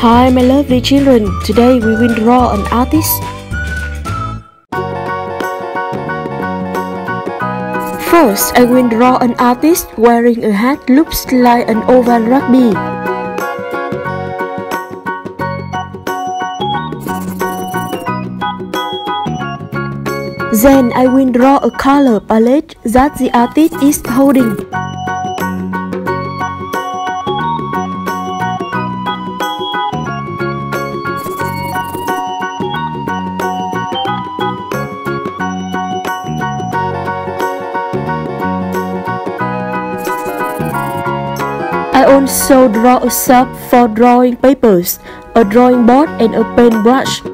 Hi my lovely children, today we will draw an artist. First, I will draw an artist wearing a hat looks like an oval rugby. Then I will draw a color palette that the artist is holding. I also draw a sub for drawing papers, a drawing board and a paintbrush.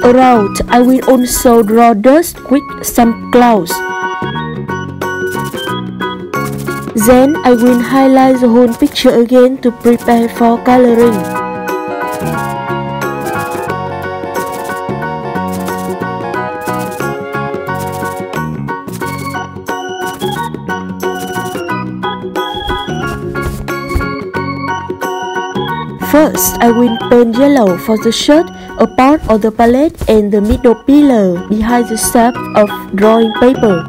Around, I will also draw dust with some clouds. Then I will highlight the whole picture again to prepare for coloring. First, I will paint yellow for the shirt, a part of the palette and the middle pillar behind the shape of drawing paper.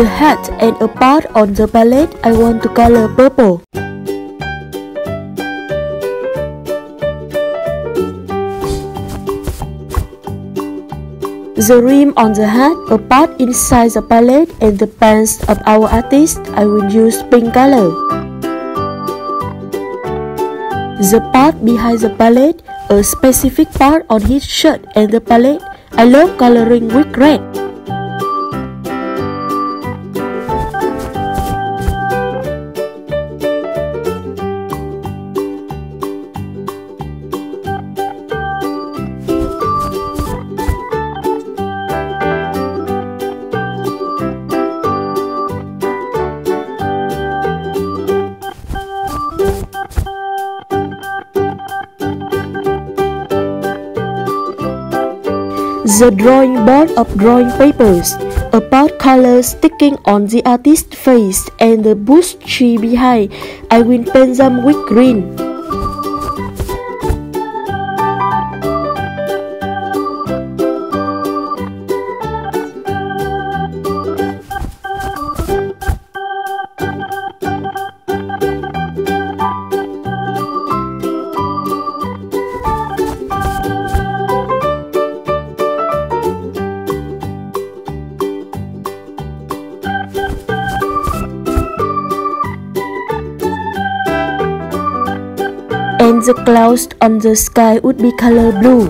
The hat and a part on the palette I want to color purple. The rim on the hat, a part inside the palette and the pants of our artist, I will use pink color. The part behind the palette, a specific part on his shirt and the palette, I love coloring with red. The drawing board of drawing papers, a part color sticking on the artist's face and the bush tree behind. I will paint them with green. And the clouds on the sky would be color blue.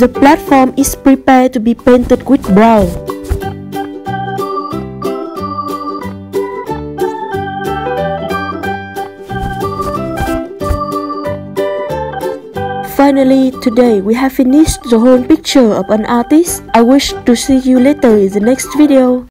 The platform is prepared to be painted with brown. Finally, today we have finished the whole picture of an artist. I wish to see you later in the next video.